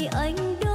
đời anh đâu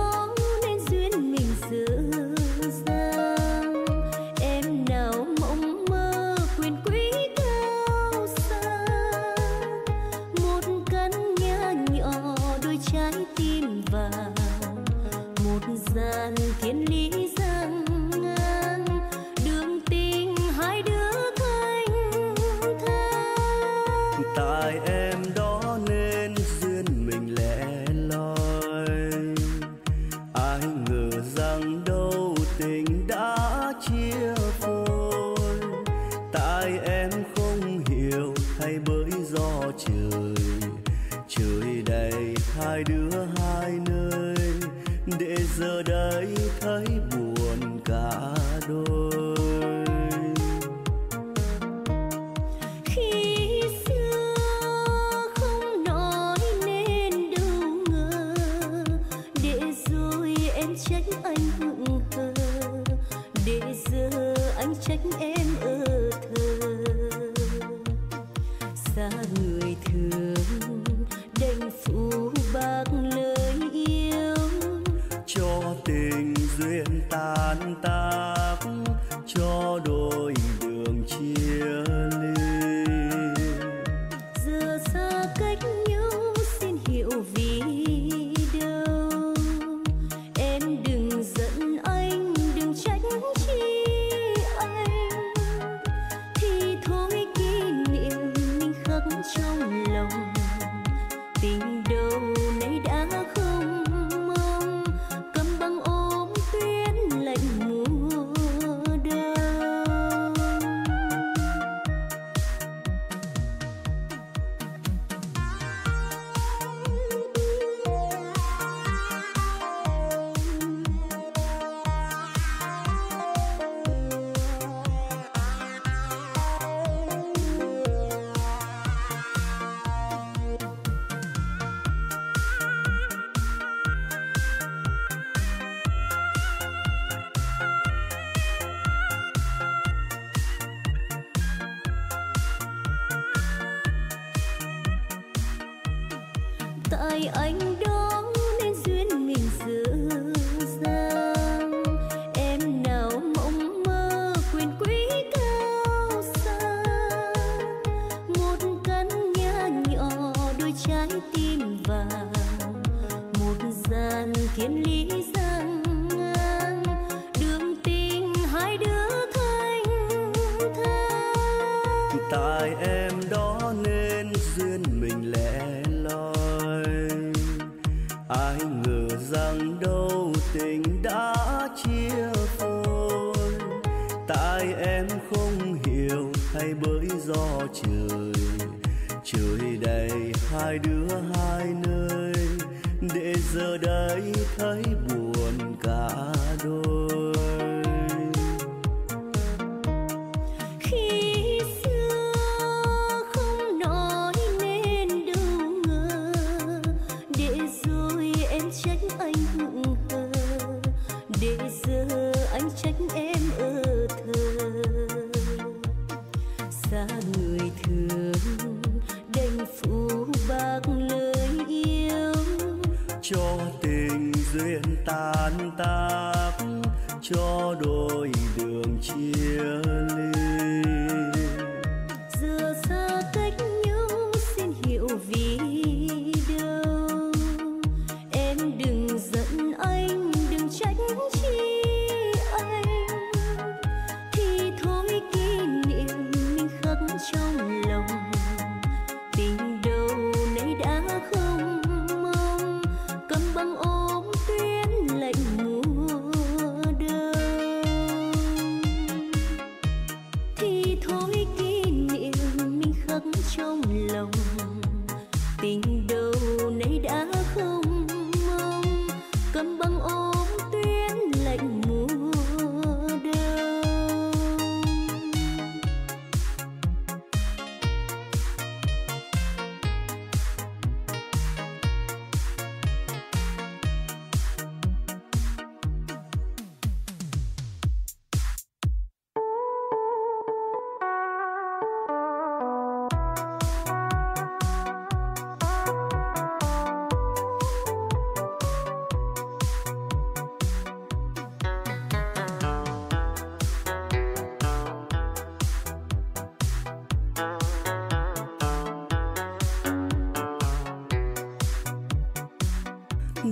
giờ đây thấy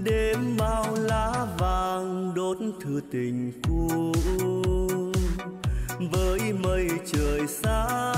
đêm bao lá vàng đốt thư tình cũ. Với mây trời xa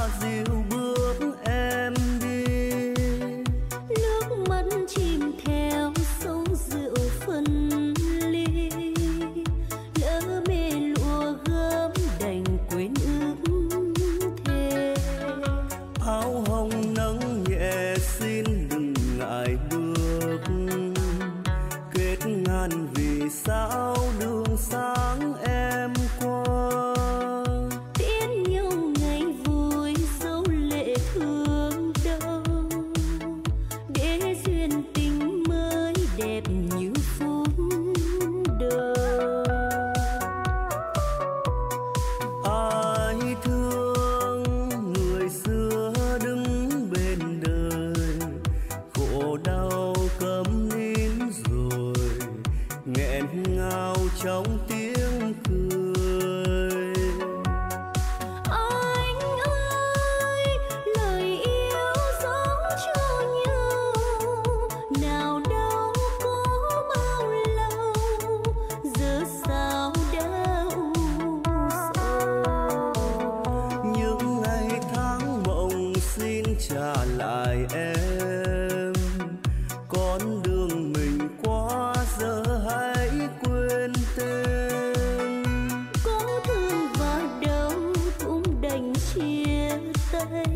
life.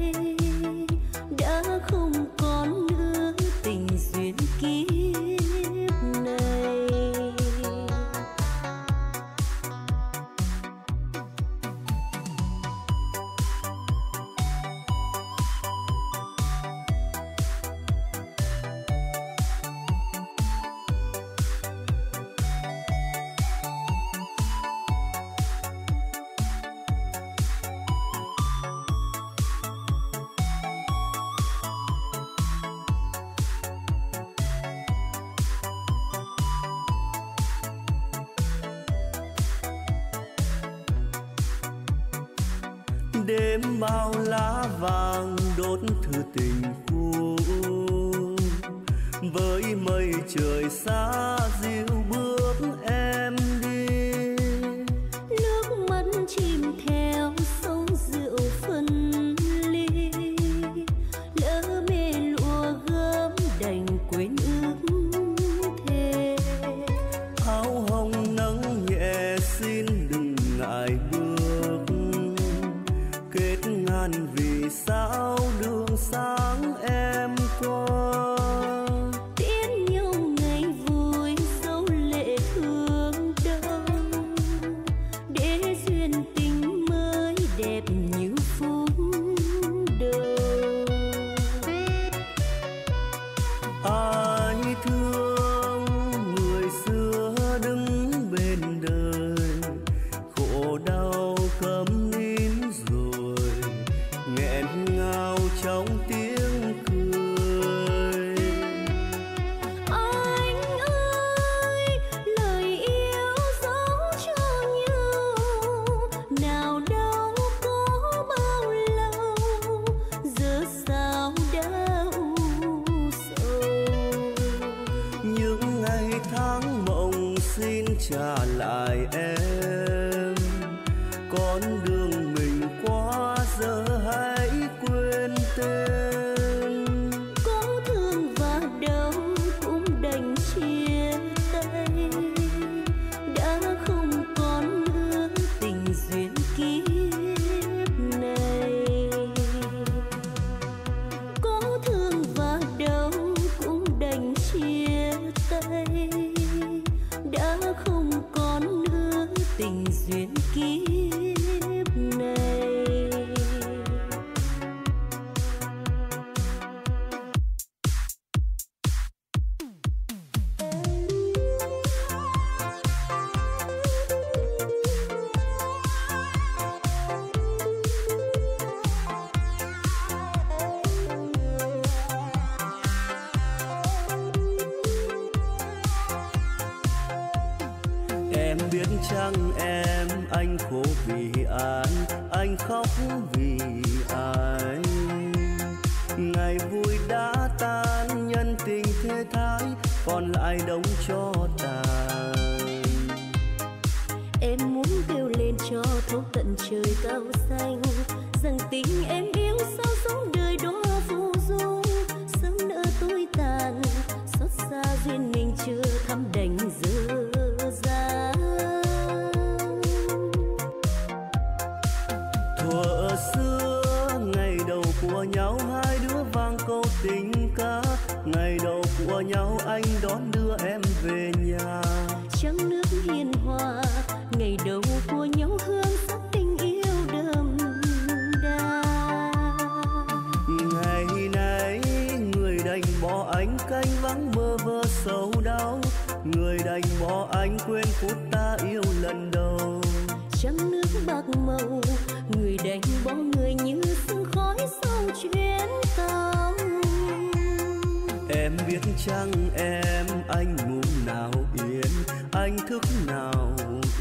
Chăng em anh ngủ nào yên, anh thức nào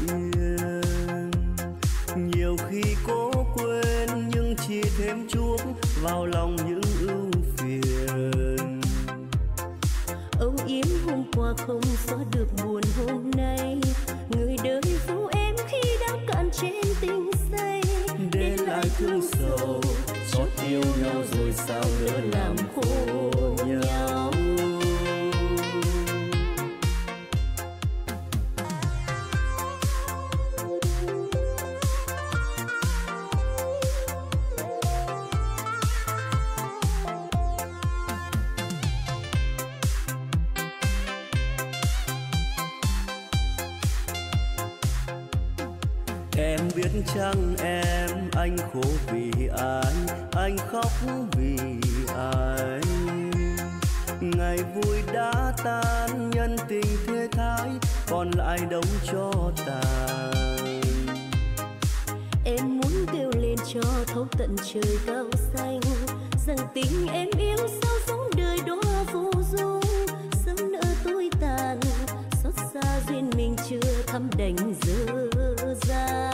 yên? Nhiều khi cố quên nhưng chỉ thêm chuốc vào lòng thấu tận trời cao xanh. Rằng tình em yêu sao sống đời đó vô dung sớm nỡ tôi tàn xót xa duyên mình chưa thăm đành dơ ra.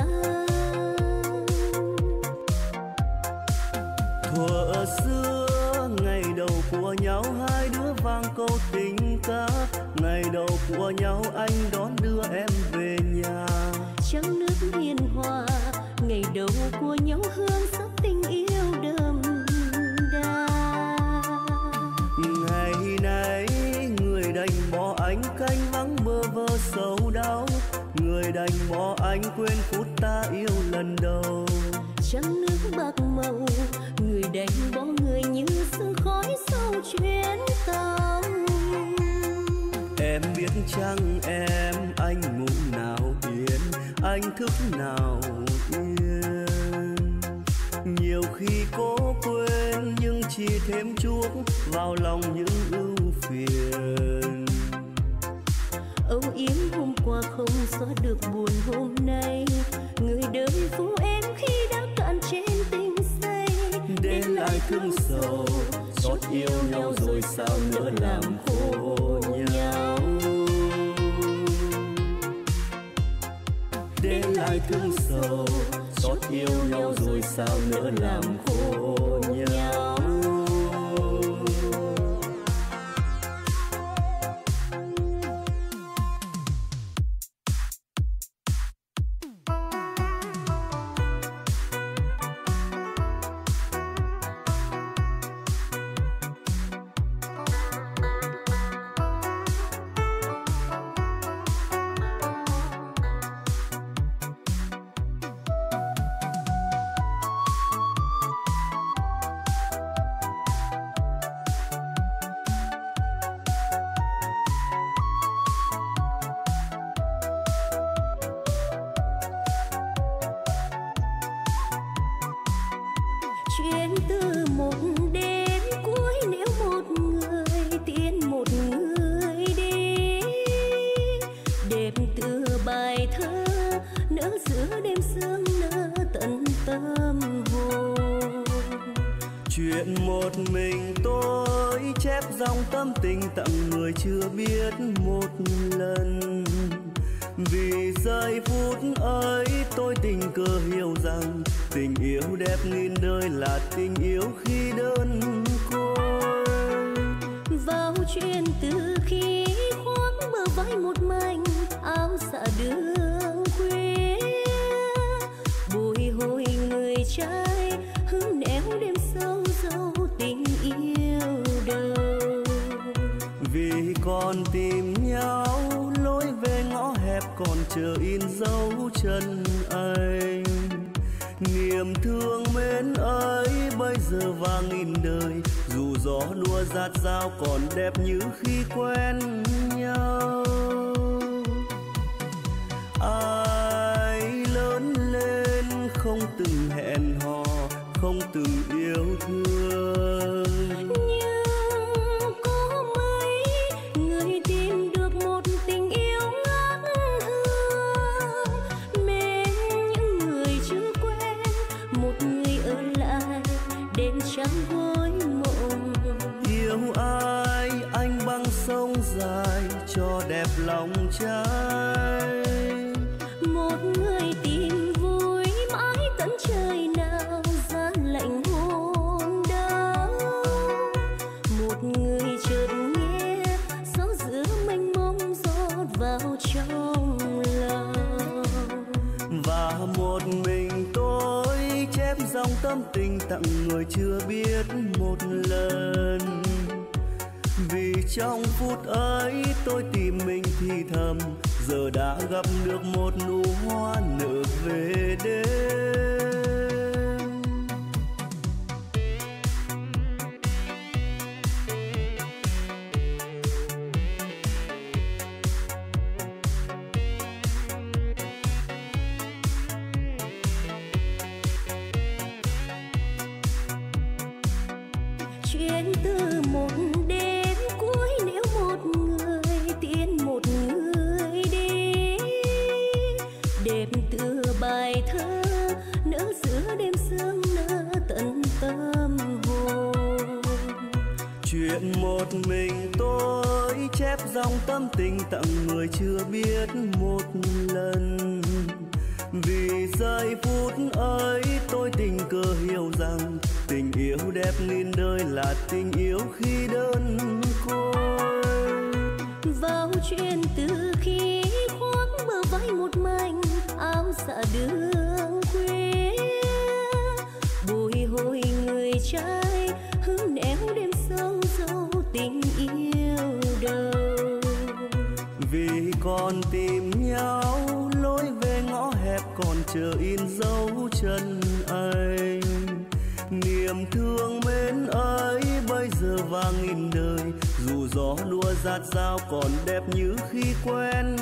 Thuở xưa ngày đầu của nhau hai đứa vang câu tình ca. Ngày đầu của nhau anh đón đưa em về nhà. Trăng nước hiền hòa ngày đầu của nhau hương sắc tình yêu đậm đà. Ngày nay người đành bỏ anh canh vắng mơ vơ sầu đau. Người đành bỏ anh quên phút ta yêu lần đầu. Trăng nước bạc màu người đành bỏ người như sương khói sau chuyến tàu em biết chăng em anh ngủ nào yên anh thức nào yên nhiều khi cố quên nhưng chỉ thêm chuốc vào lòng những ưu phiền. Âu yếm hôm qua không xóa được buồn hôm nay. Người đời phụ em khi đã cạn trên tình say. Để lại thương sầu xót yêu nhau rồi sao nữa làm khổ nhau? để lại thương sầu xót yêu nhau rồi sao nữa làm khổ? Từ một đêm cuối nếu một người tiến một người đi. Đẹp từ bài thơ, nỡ giữa đêm sương, nỡ tận tâm hồn. Chuyện một mình tôi chép dòng tâm tình tặng người chưa biết một lần. Vì giây phút ấy tôi tình cờ hiểu rằng tình yêu đẹp nghìn đời là tình yêu hát sao còn đẹp như khi quen nhau. Ai lớn lên không từng hẹn hò, không từng yêu thương. Nhưng có mấy người tìm được một tình yêu ngất hương. Mến những người chưa quen, một người ở lại đêm trắng lòng trai một người tìm vui mãi tận trời nào gian lạnh hôn đau. Một người chợt nghe gió giữa mênh mông rót vào trong lòng. Và một mình tôi chép dòng tâm tình tặng người chưa biết một lần. Vì trong phút ấy tôi tìm mình thì thầm giờ đã gặp được một nụ hoa nở về đêm. trái hương nẻo đêm sâu dấu tình yêu đầu vì còn tìm nhau, lối về ngõ hẹp còn chờ in dấu chân anh niềm thương mến ấy bây giờ vang in đời, dù gió đua giạt sao còn đẹp như khi quen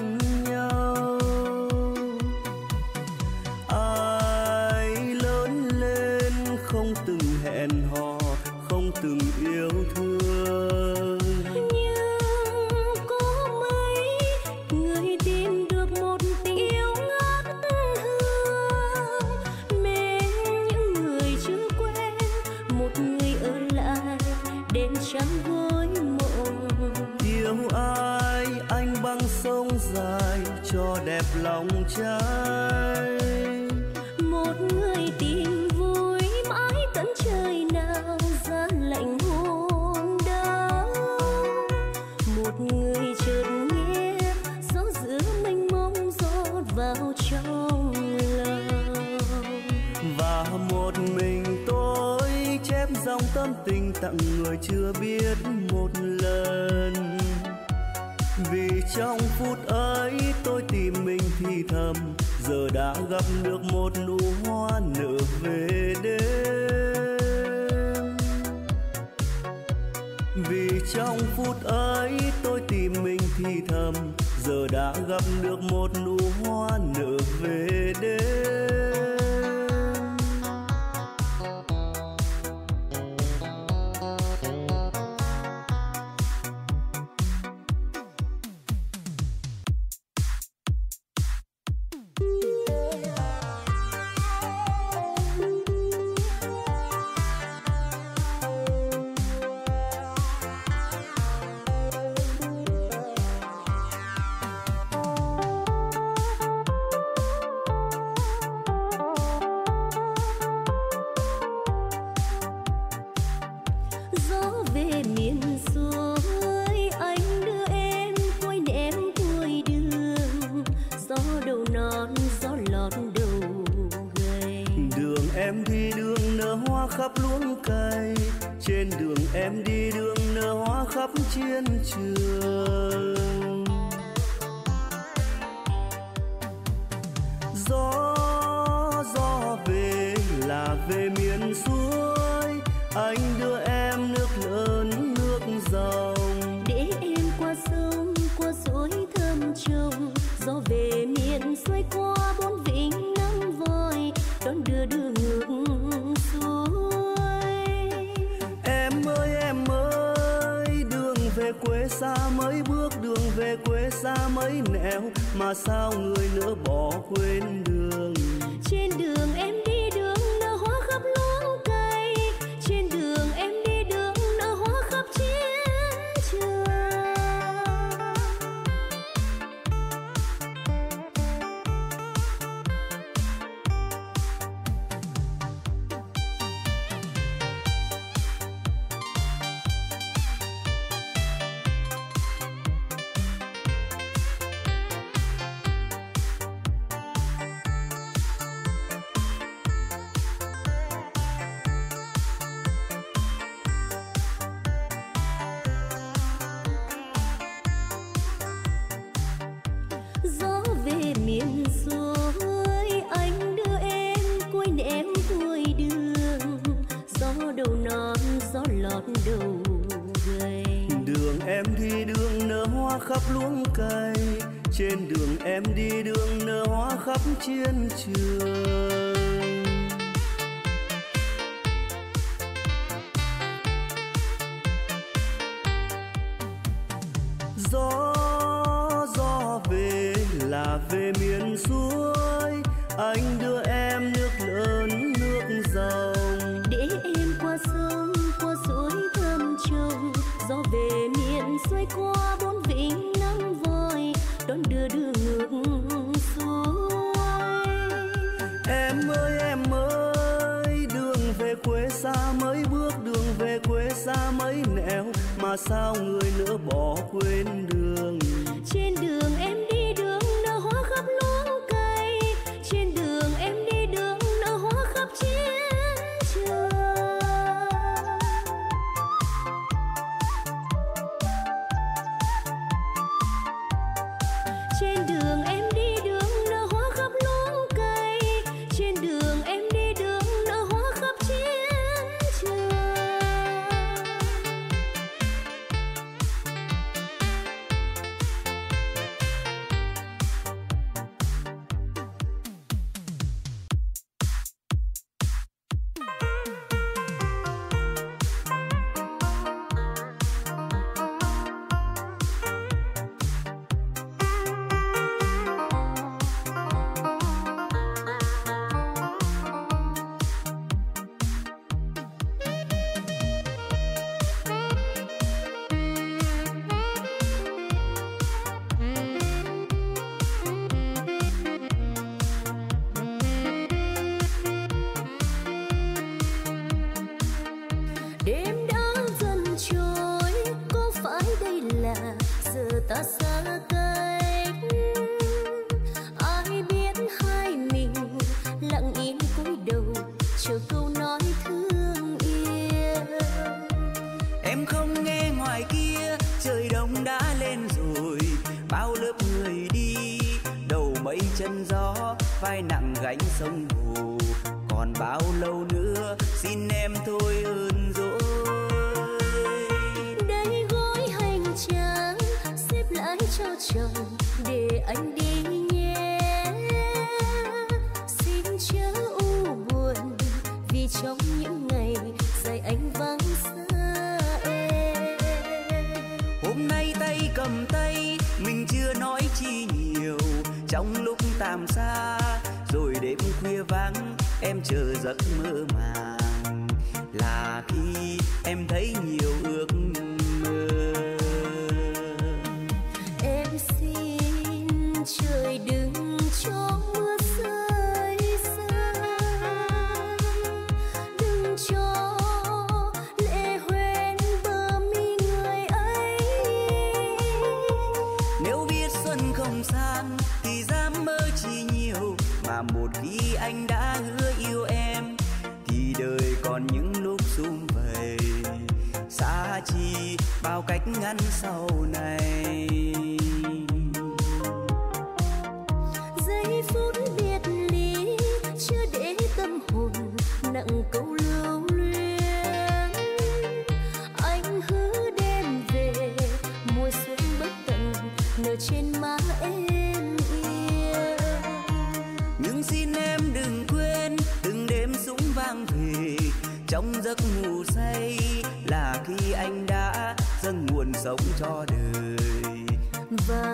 tặng người chưa biết một lần. Vì trong phút ấy tôi tìm mình thì thầm, giờ đã gặp được một nụ hoa nở về đêm. Vì trong phút ấy tôi tìm mình thì thầm, giờ đã gặp được một nụ trên đường em đi đường nở hoa khắp chiến trường. cánh sông cách ngăn sau này.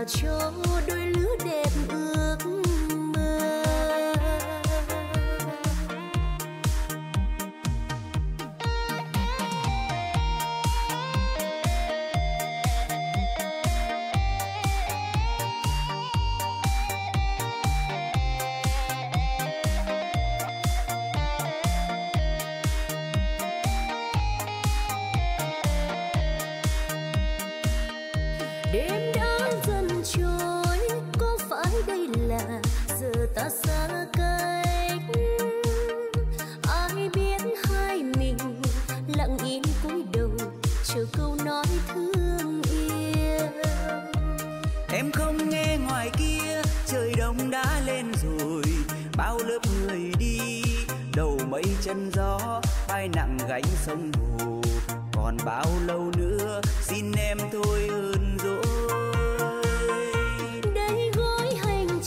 Và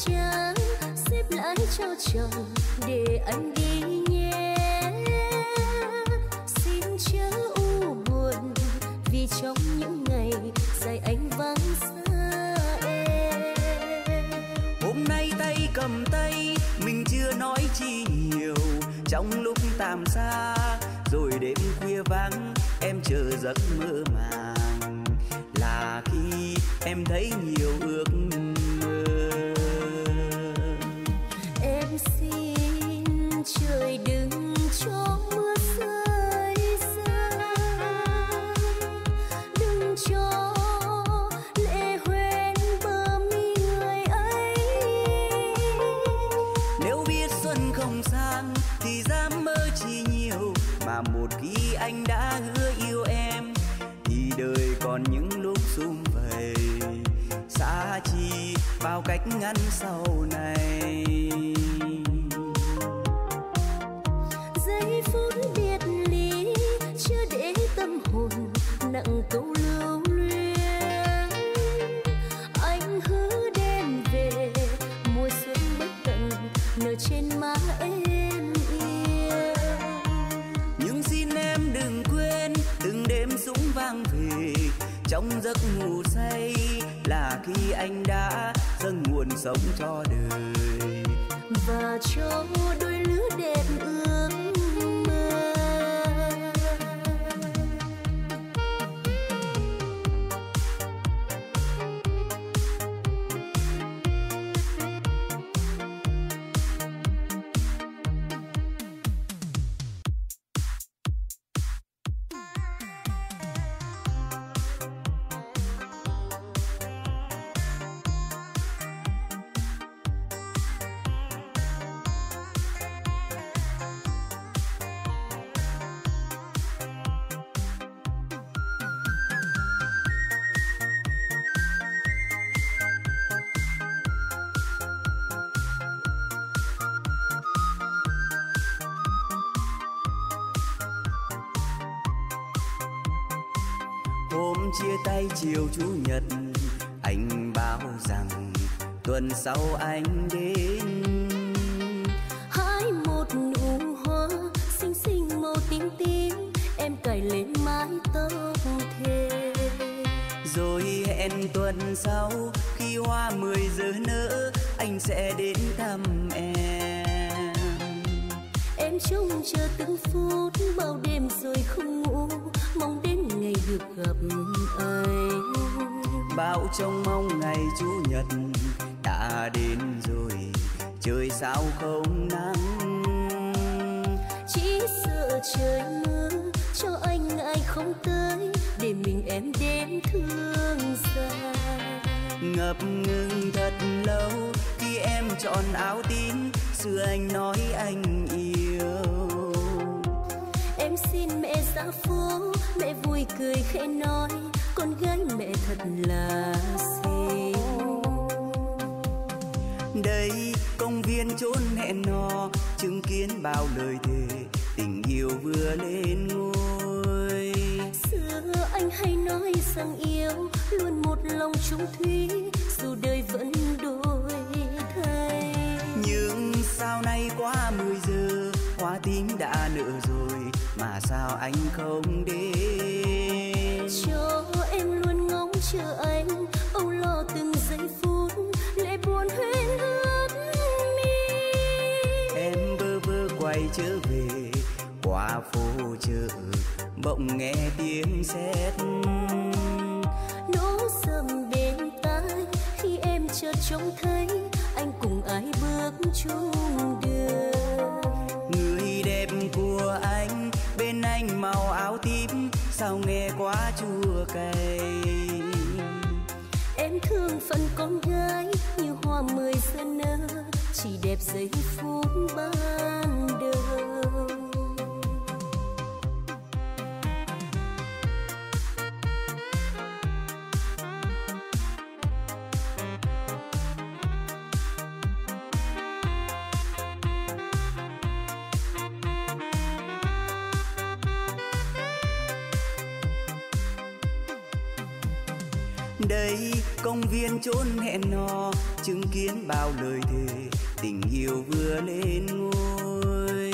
hành xếp lại cho chồng để anh đi nhé. Xin chớ u buồn, vì trong những ngày dài anh vắng xa em hôm nay tay cầm tay, mình chưa nói chi nhiều. Trong lúc tạm xa, rồi đêm khuya vắng, em chờ giấc mơ màng. Là khi em thấy nhiều ước sau này. Giây phút biệt ly chưa để tâm hồn nặng câu lưu luyến. Anh hứa đêm về mùa xuân bất tận nở trên má em yêu nhưng xin em đừng quên từng đêm súng vang về. Trong giấc ngủ say là khi anh đã dâng sống cho đời. Và cho đôi hôm chia tay chiều chủ nhật anh bảo rằng tuần sau anh đến. Hái một nụ hoa xinh xinh màu tím tím em cài lên mái tóc thề. Rồi hẹn tuần sau khi hoa mười giờ nở anh sẽ đến thăm em. Em trông chờ từng phút bao đêm rồi bao trông mong ngày chủ nhật đã đến rồi trời sao không nắng. Chỉ sợ trời mưa cho anh ai không tới để mình em đến thương xa ngập ngừng thật lâu khi em chọn áo tím xưa anh nói anh yêu. Em xin mẹ ra phố mẹ vui cười khẽ nói thật là xinh. Đây công viên chốn hẹn nò chứng kiến bao lời thề tình yêu vừa lên ngôi. Xưa anh hay nói rằng yêu luôn một lòng trung thủy dù đời vẫn đổi thay. Nhưng sao nay quá mười giờ hoa tím đã nở rồi mà sao anh không đến chờ anh âu lo từng giây phút lệ buồn huyên ướt mi. Em bơ vơ quay trở về qua phố chợ bỗng nghe tiếng sét. Nỗ sầm bên tai khi em chợt trông thấy anh cùng ai bước chung đường. Người đẹp của anh bên anh màu áo tím sao nghe quá chua cay em thương phận con gái như hoa mười giờ nở, chỉ đẹp giây phút ban đầu. Đây công viên chốn hẹn nò chứng kiến bao lời thề tình yêu vừa lên ngôi.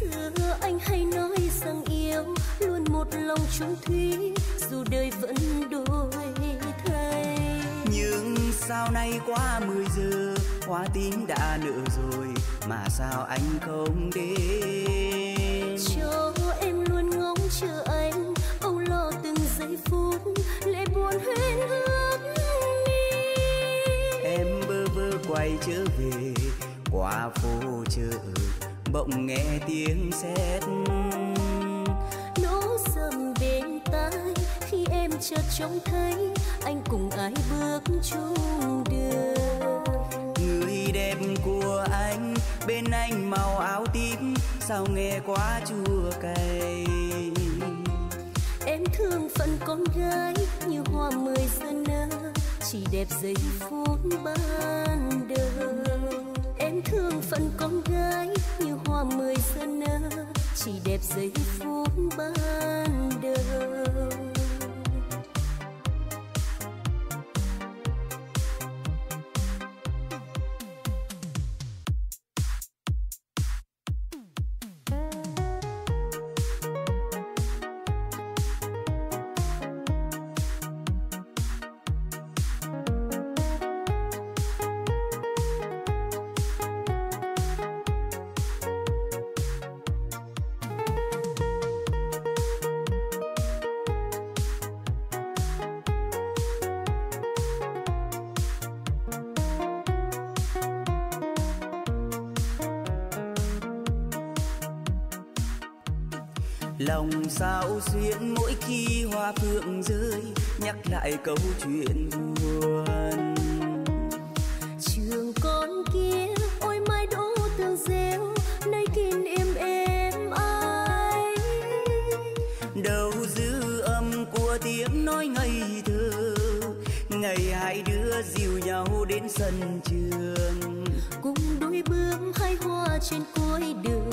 Xưa anh hay nói rằng yêu luôn một lòng trung thủy dù đời vẫn đổi thay. Nhưng sao nay quá mười giờ hoa tím đã nở rồi mà sao anh không đến? Cho em luôn ngóng chờ anh âu lo từng giây phút lệ buồn huyên ướt quay trở về. Qua phố chợ bỗng nghe tiếng sét. Nỗ sầm bên tai khi em chợt trông thấy anh cùng ai bước chung đường. Người đẹp của anh bên anh màu áo tím sao nghe quá chua cay. Em thương phận con gái như hoa mười giờ nở chỉ đẹp giây phút ban đầu. Em thương phận con gái như hoa mười giờ nở chỉ đẹp giây phút ban đầu. Sao xuyên mỗi khi hoa phượng rơi nhắc lại câu chuyện buồn. Trường con kia ôi mai đỗ tường rêu nơi kín im êm ai. Đâu dư âm của tiếng nói ngây thơ ngày hai đứa dìu nhau đến sân trường. Cùng đôi bước hai hoa trên cuối đường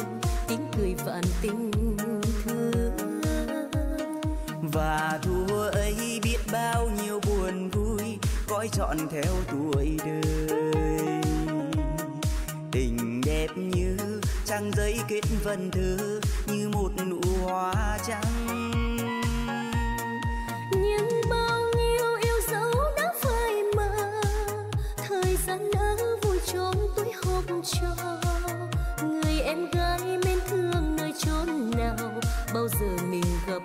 tiếng cười vạn tình gói trọn theo tuổi đời. Tình đẹp như trang giấy kết vần thơ, như một nụ hoa trắng. Nhưng bao nhiêu yêu dấu đã phai mờ, thời gian đã vui trốn tuổi hôm trò. Người em gái mến thương nơi chốn nào, bao giờ mình gặp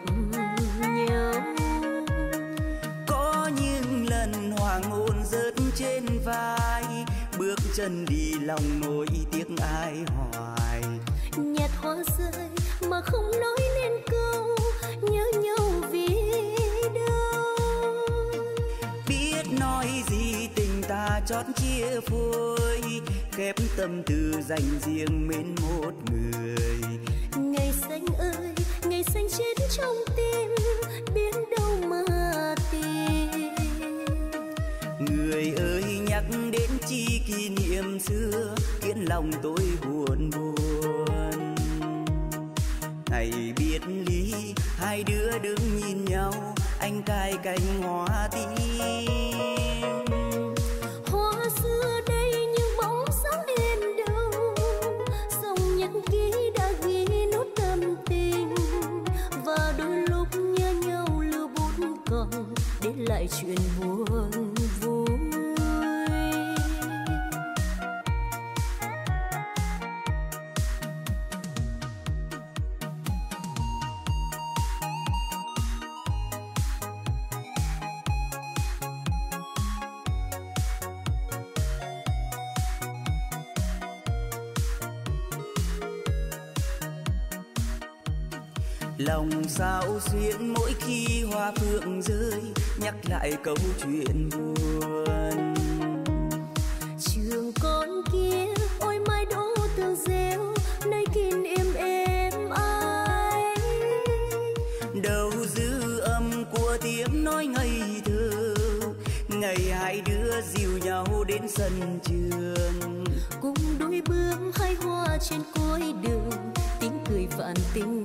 chân đi lòng nỗi tiếc ai hoài. Nhạt hoa rơi mà không nói nên câu nhớ nhau vì đâu? Biết nói gì tình ta chót chia phôi khép tâm tư dành riêng mến một người. Ngày xanh ơi ngày trong tim biết đâu mà tìm. Người ơi nhắc đến chi kỷ niệm xưa, khiến lòng tôi buồn buồn. Ngày biệt ly, hai đứa đứng nhìn nhau, anh cài cành hoa tim. Hoa xưa đây nhưng bóng sáng em đâu dòng nhật ký đã ghi nốt tâm tình. Và đôi lúc nhớ nhau lưu bút còn, để lại chuyện lòng sao xuyên mỗi khi hoa phượng rơi nhắc lại câu chuyện buồn. Trường con kia ôi mai đỗ tường rêu nơi kín êm êm ai. Đâu dư âm của tiếng nói ngây thơ ngày hai đứa dìu nhau đến sân trường. Cùng đôi bước hai hoa trên cối đường tiếng cười vạn tình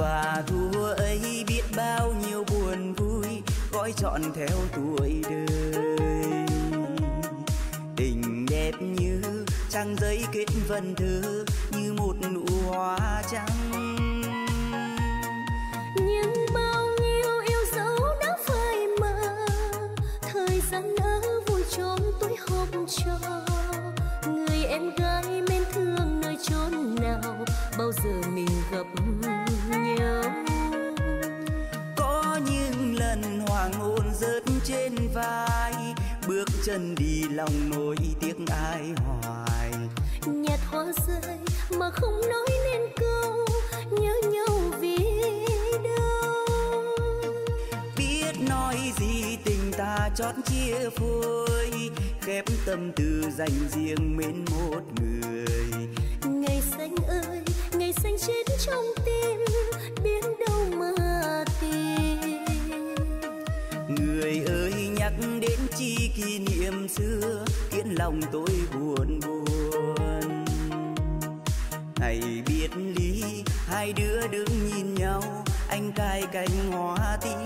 và thua ấy biết bao nhiêu buồn vui, gói trọn theo tuổi đời. Tình đẹp như trang giấy kết vần thơ, như một nụ hoa trắng. Nhưng bao nhiêu yêu dấu đã phai mờ, thời gian đã vui trốn tuổi hôm cho người em gái mến thương nơi chốn nào, bao giờ mình chân đi lòng nỗi tiếc ai hoài. Nhạt hoa rơi mà không nói nên câu nhớ nhau vì đâu? Biết nói gì tình ta chót chia phôi khép tâm tư dành riêng mến một người. Ngày xanh ơi ngày xanh chết trong tim nhắc đến chi kỷ niệm xưa, khiến lòng tôi buồn buồn. Ngày biệt ly hai đứa đứng nhìn nhau, anh cài cành hoa tim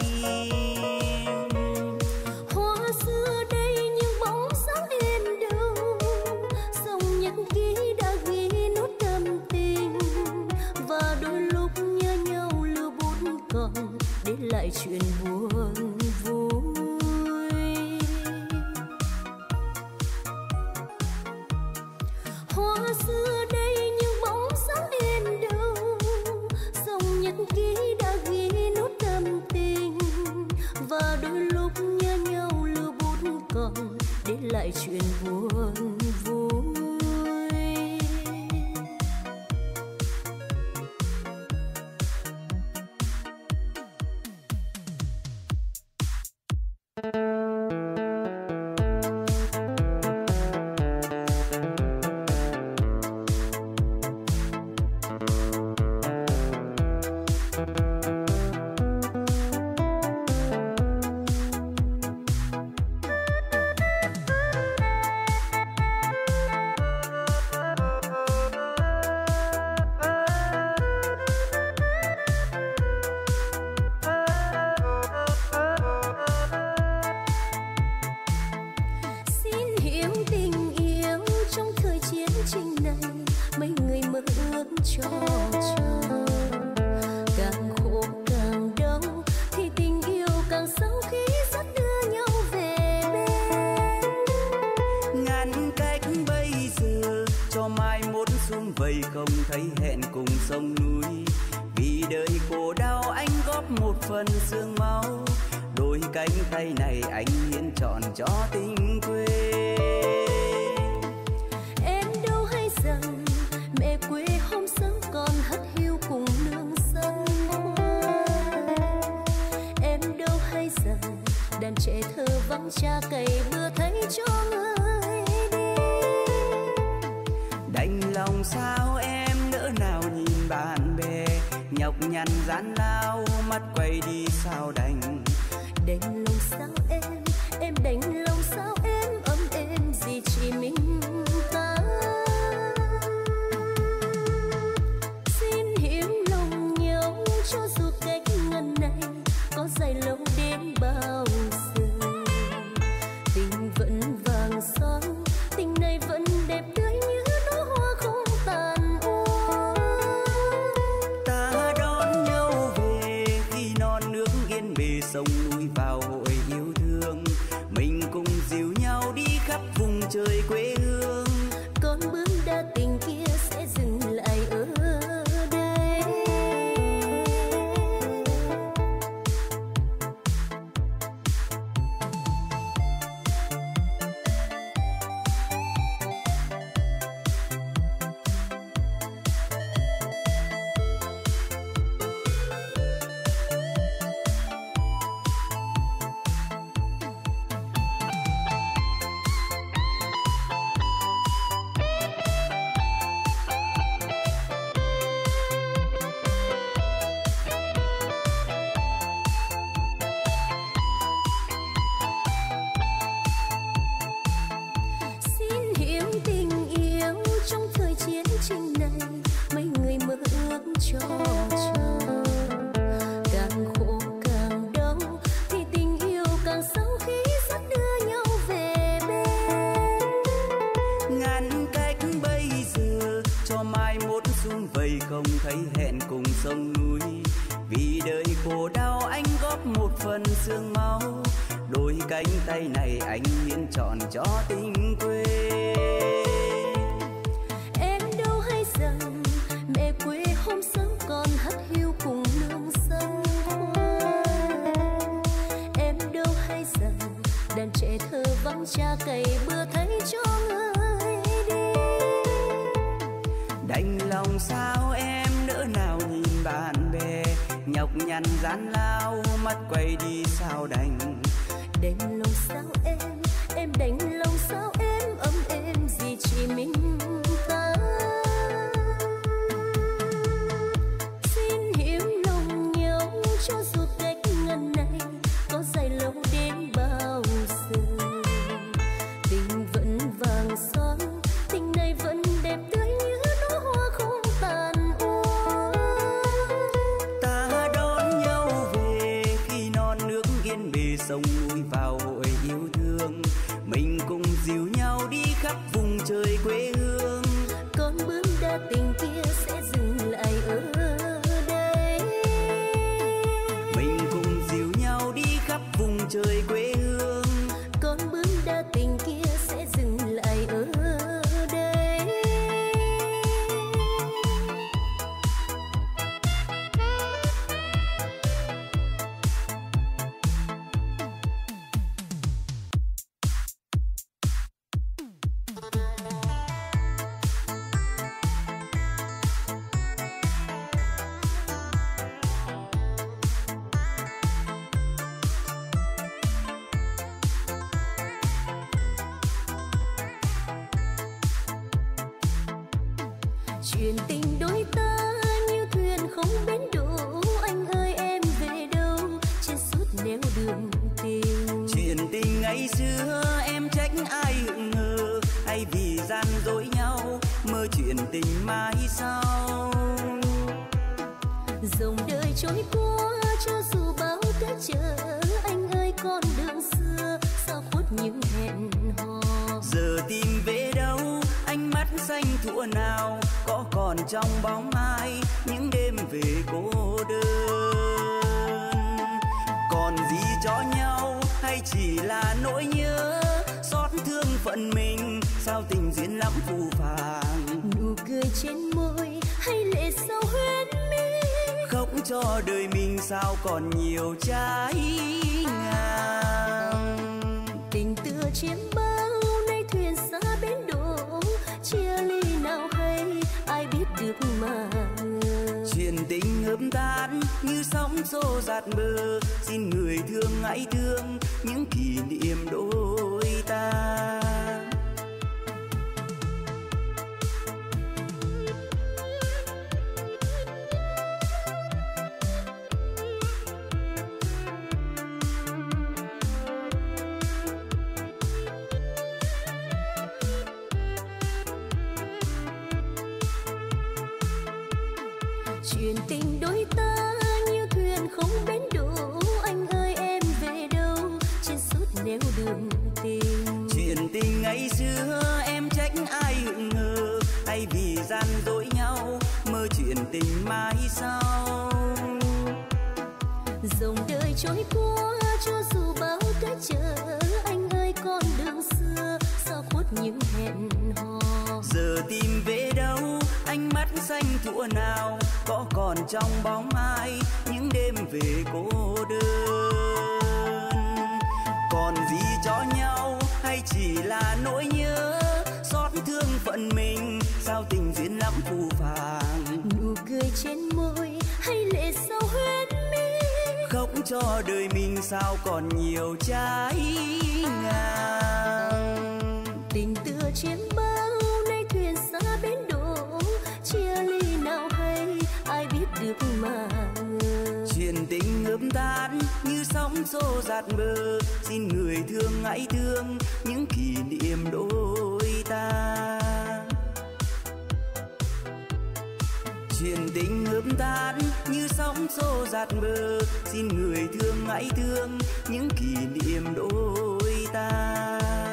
cho mai mốt xuống vầy không thấy hẹn cùng sông núi. Vì đời khổ đau, anh góp một phần xương máu. Đôi cánh tay này anh hiến trọn cho tình quê. Em đâu hay rằng mẹ quê hôm sớm còn hất hiu cùng nương sân em đâu hay rằng đàn trẻ thơ vắng cha cày bừa thấy cho người. nhàn gian lao, mắt quay đi sao đành? Đành lòng sao em em đành lòng sao em, ấm em gì chỉ mình còn nhiều cha chuyện tình đôi ta như thuyền không bến đỗ. Anh ơi em về đâu? Trên suốt nẻo đường tình. Chuyện tình ngày xưa em trách ai hững ngờ hay vì gian dối nhau mơ chuyện tình mai sau? Dòng đời trôi qua cho dù bao tuyết chờ anh ơi con đường xưa sao khuất những hẹn hò. Giờ tìm về đâu? Ánh mắt xanh thuở nào trong bóng ai những đêm về cô đơn. Còn gì cho nhau hay chỉ là nỗi nhớ? Xót thương phận mình sao tình duyên lắm phù phàng? Nụ cười trên môi hay lệ sao huyết mi? Khóc cho đời mình sao còn nhiều trái ngang? Tình tựa chiếm sóng xô giạt bờ. Xin người thương hãy thương những kỷ niệm đôi ta. Chuyện tình ngập tan như sóng xô giạt bờ. Xin người thương hãy thương những kỷ niệm đôi ta.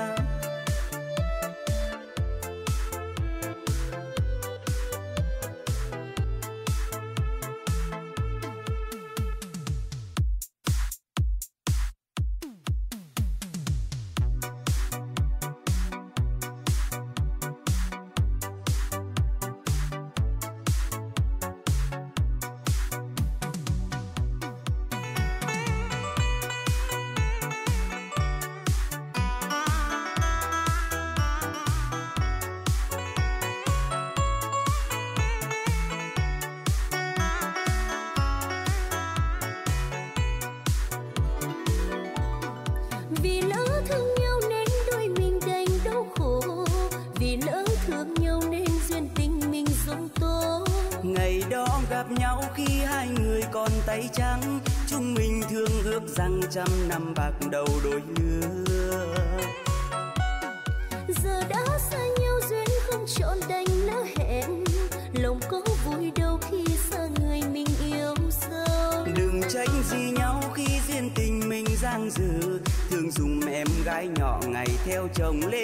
Tay trắng. Chúng mình thương ước rằng trăm năm bạc đầu đôi lứa. Giờ đã xa nhau duyên không trọn đành lỡ hẹn. Lòng có vui đâu khi xa người mình yêu sâu. Đừng tránh gì nhau khi duyên tình mình giang dở. Thường dùng em gái nhỏ ngày theo chồng lên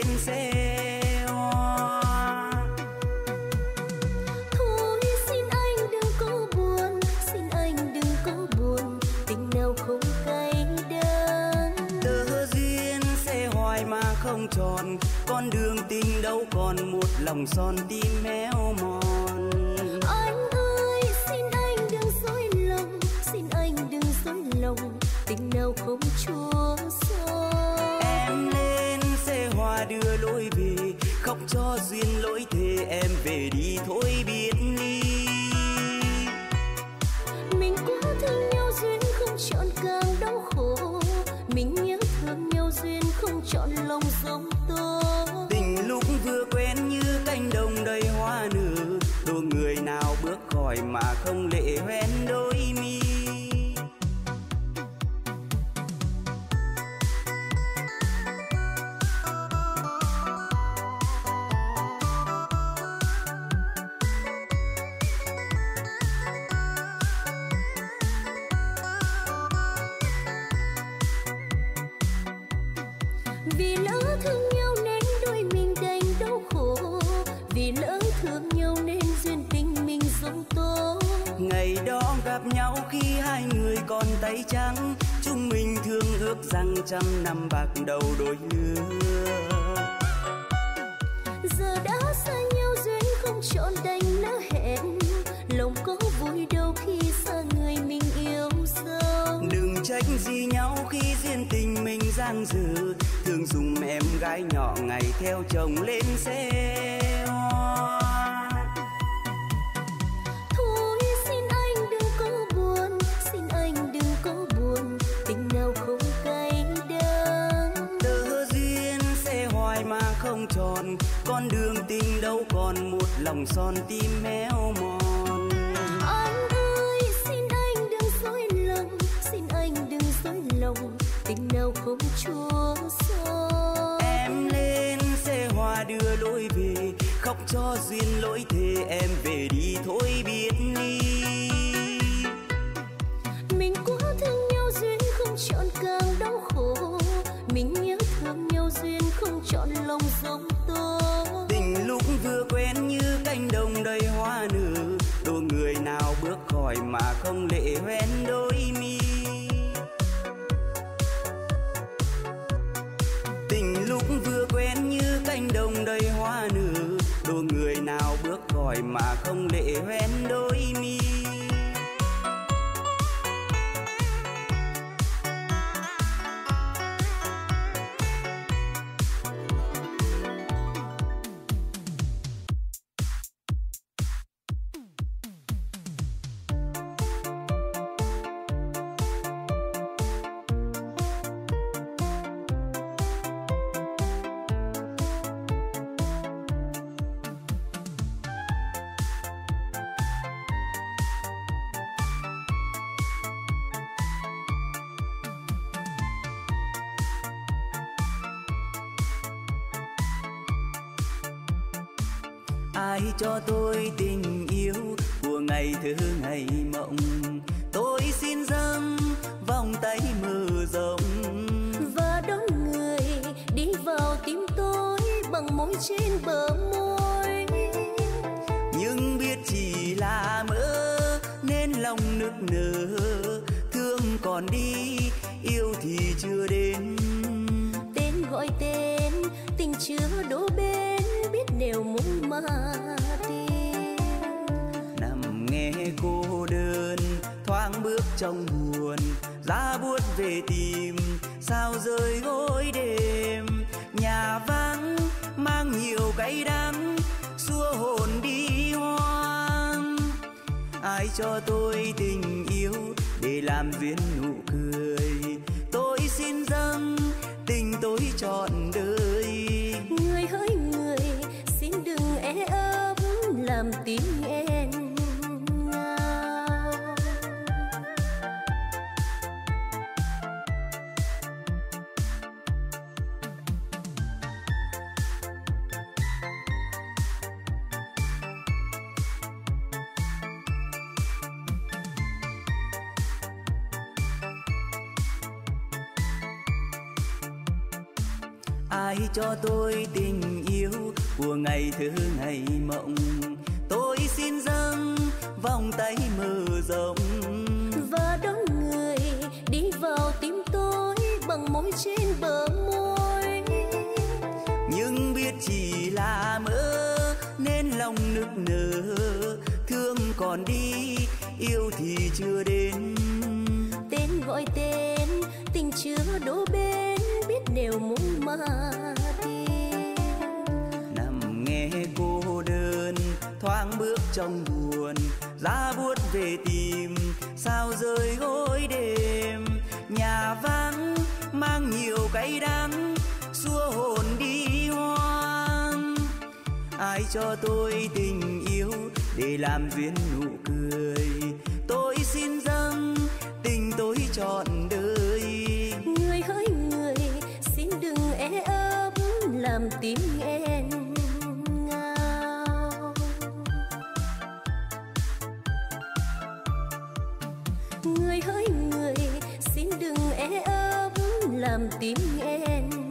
son tim méo mòn. Anh ơi xin anh đừng dối lòng xin anh đừng dối lòng tình nào không chúa xót. Em lên xe hoa đưa lối về khóc cho duyên lỗi thề em về đi thôi biết đi mình quá thương nhau duyên không chọn càng đau khổ mình nhớ thương nhau duyên không chọn lòng giống tình lúc vừa quen như cánh đồng đầy hoa nở đồ người nào bước khỏi mà không lệ hoen đôi mi. Rằng trăm năm bạc đầu đôi lứa. Giờ đã xa nhau duyên không trọn đành lỡ hẹn lòng có vui đâu khi xa người mình yêu sâu. Đừng trách gì nhau khi duyên tình mình giang dở thường dùng em gái nhỏ ngày theo chồng lên xe lòng son tim méo mòn. Anh ơi xin anh đừng dối lòng xin anh đừng dối lòng tình nào không chua xót. Em lên xe hoa đưa lối về khóc cho duyên lỗi thề em về đi thôi biết ly mình quá thương nhau duyên không chọn càng đau khổ mình nhớ thương nhau duyên không chọn lòng bước khỏi mà không lệ hoen đôi mi. Tình lúc vừa quen như cánh đồng đầy hoa nở, đôi người nào bước khỏi mà không lệ hoen đôi vơi tình yêu để làm viên nụ cười. Tôi xin dâng tình tôi trọn đời. Người hỡi người, xin đừng e ấp, làm tiếng em ngày thứ ngày mộng cho tôi tình yêu để làm duyên nụ cười. Tôi xin dâng tình tôi trọn đời. Người hỡi người, xin đừng e ấp làm tim em ngao. Người hỡi người, xin đừng e ấp làm tim em